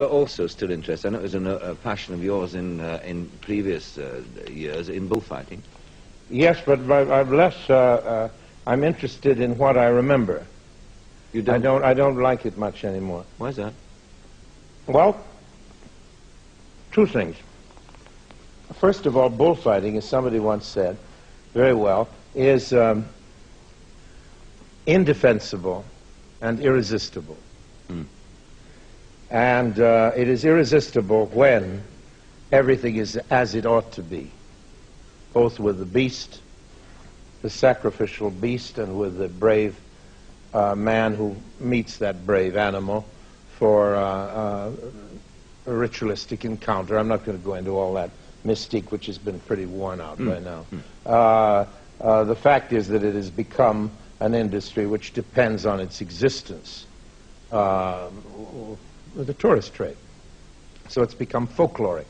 But also still interested, I know it was a, a passion of yours in, uh, in previous uh, years, in bullfighting. Yes, but I'm less, uh, uh, I'm interested in what I remember. You don't? I don't, I don't like it much anymore. Why is that? Well, two things. First of all, bullfighting, as somebody once said very well, is um, indefensible and irresistible. Mm. And uh, it is irresistible when everything is as it ought to be, both with the beast, the sacrificial beast, and with the brave uh, man who meets that brave animal for uh, uh, a ritualistic encounter. I'm not going to go into all that mystique, which has been pretty worn out by now. Uh, uh, the fact is that it has become an industry which depends on its existence, uh, the tourist trade. So it's become folkloric.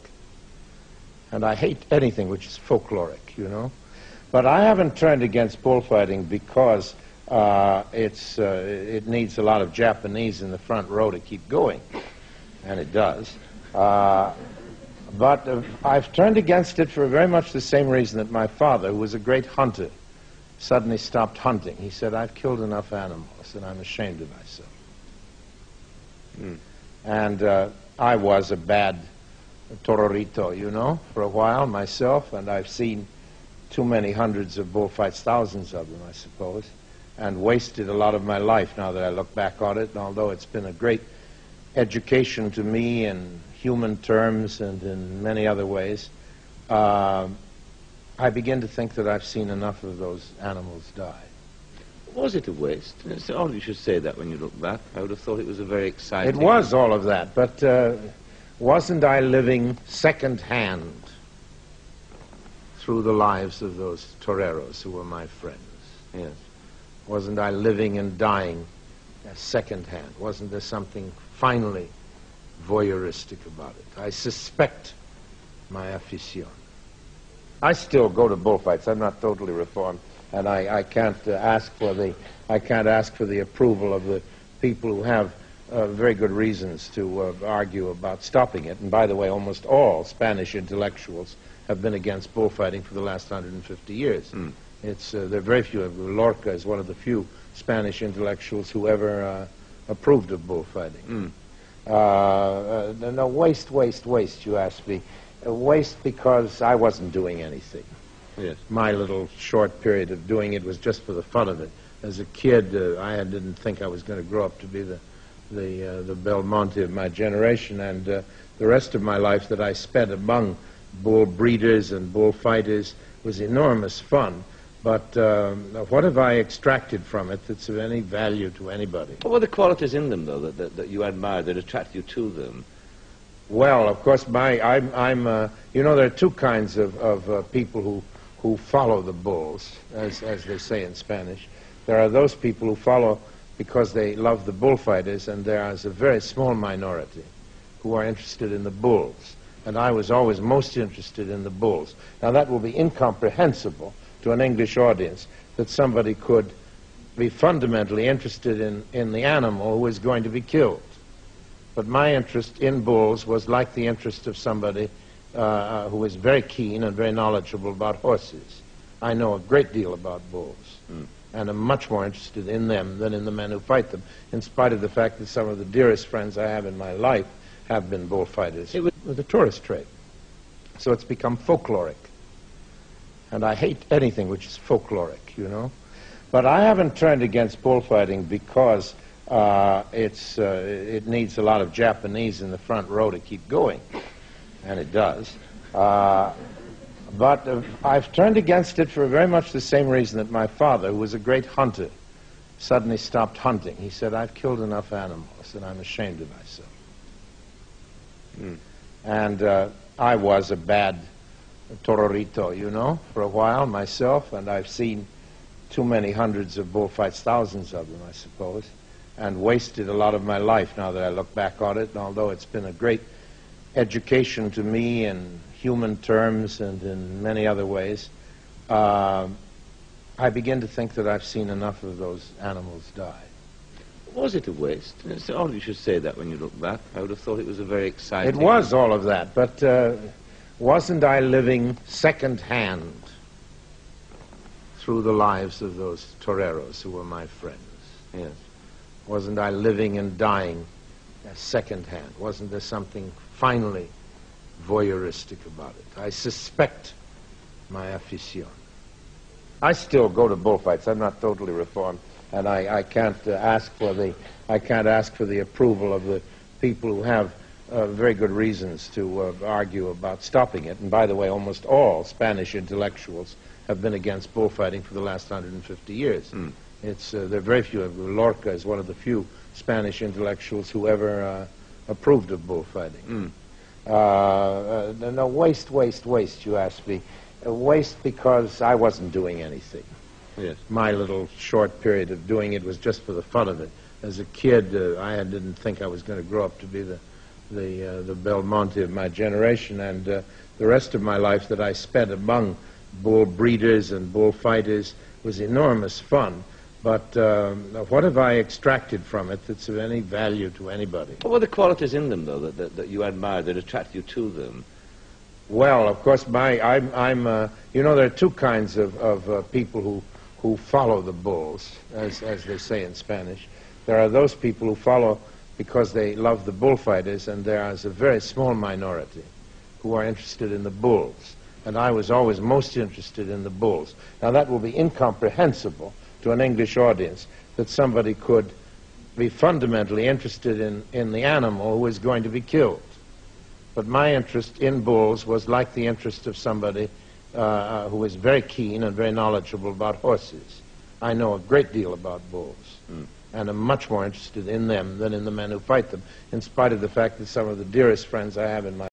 And I hate anything which is folkloric, you know. But I haven't turned against bullfighting because uh, it's, uh, it needs a lot of Japanese in the front row to keep going, and it does. Uh, but uh, I've turned against it for very much the same reason that my father, who was a great hunter, suddenly stopped hunting. He said, I've killed enough animals, and I'm ashamed of myself. And uh, I was a bad tororito, you know, for a while myself, and I've seen too many hundreds of bullfights, thousands of them, I suppose, and wasted a lot of my life now that I look back on it. And although it's been a great education to me in human terms and in many other ways, um I begin to think that I've seen enough of those animals die. Was it a waste? It's odd you should say that when you look back. I would have thought it was a very exciting... It was all of that, but uh, wasn't I living second hand through the lives of those toreros who were my friends? Yes. Wasn't I living and dying uh, second hand? Wasn't there something finally voyeuristic about it? I suspect my afición. I still go to bullfights. I'm not totally reformed, and I, I can't uh, ask for the I can't ask for the approval of the people who have uh, very good reasons to uh, argue about stopping it. And by the way, almost all Spanish intellectuals have been against bullfighting for the last 150 years. It's uh, there are very few. Lorca is one of the few Spanish intellectuals who ever uh, approved of bullfighting. Uh, uh, no, waste, waste, waste, you ask me. Uh, waste because I wasn't doing anything. Yes. My little short period of doing it was just for the fun of it. As a kid, uh, I didn't think I was going to grow up to be the, the, uh, the Belmonte of my generation, and uh, the rest of my life that I spent among bull breeders and bull fighters was enormous fun. But um, what have I extracted from it that's of any value to anybody? What were the qualities in them, though, that, that, that you admired, that attracted you to them? Well, of course, my I'm, I'm uh, you know there are two kinds of, of uh, people who who follow the bulls, as as they say in Spanish. There are those people who follow because they love the bullfighters, and there is a very small minority who are interested in the bulls. And I was always most interested in the bulls. Now that will be incomprehensible to an English audience that somebody could be fundamentally interested in, in the animal who is going to be killed. But my interest in bulls was like the interest of somebody uh, uh, who is very keen and very knowledgeable about horses. I know a great deal about bulls, and am much more interested in them than in the men who fight them, in spite of the fact that some of the dearest friends I have in my life have been bullfighters It was- with the tourist trade. So it's become folkloric. And I hate anything which is folkloric, you know. But I haven't turned against bullfighting because uh, it's, uh, it needs a lot of Japanese in the front row to keep going, and it does. Uh, but uh, I've turned against it for very much the same reason that my father, who was a great hunter, suddenly stopped hunting. He said, I've killed enough animals, and I'm ashamed of myself. And uh, I was a bad tororito, you know, for a while myself, and I've seen too many hundreds of bullfights, thousands of them, I suppose, and wasted a lot of my life now that I look back on it. And although it's been a great education to me in human terms and in many other ways, um I begin to think that I've seen enough of those animals die. Was it a waste? It's odd you should say that when you look back. I would have thought it was a very exciting... It was all of that, but uh, wasn't I living second hand through the lives of those toreros who were my friends? Yes. Wasn't I living and dying uh, second hand? Wasn't there something finally voyeuristic about it? I suspect my afición. I still go to bullfights. I'm not totally reformed, and I, I can't uh, ask for the I can't ask for the approval of the people who have uh, very good reasons to uh, argue about stopping it. And by the way, almost all Spanish intellectuals have been against bullfighting for the last 150 years. Mm. It's uh, there are very few. Lorca is one of the few Spanish intellectuals who ever uh, approved of bullfighting. Mm. Uh, uh, no, waste, waste, waste, you ask me. Uh, waste because I wasn't doing anything. Yes. My little short period of doing it was just for the fun of it. As a kid, uh, I didn't think I was going to grow up to be the the uh, the Belmonte of my generation, and uh, the rest of my life that I spent among bull breeders and bullfighters was enormous fun. But um, what have I extracted from it that's of any value to anybody? What were the qualities in them, though, that, that, that you admired, that attracted you to them? Well, of course, my I'm, I'm uh, you know there are two kinds of, of uh, people who who follow the bulls, as as they say in Spanish. There are those people who follow because they love the bullfighters, and there is a very small minority who are interested in the bulls. And I was always most interested in the bulls. Now that will be incomprehensible to an English audience that somebody could be fundamentally interested in, in the animal who is going to be killed. But my interest in bulls was like the interest of somebody uh, who is very keen and very knowledgeable about horses. I know a great deal about bulls. Mm. And am much more interested in them than in the men who fight them, in spite of the fact that some of the dearest friends I have in my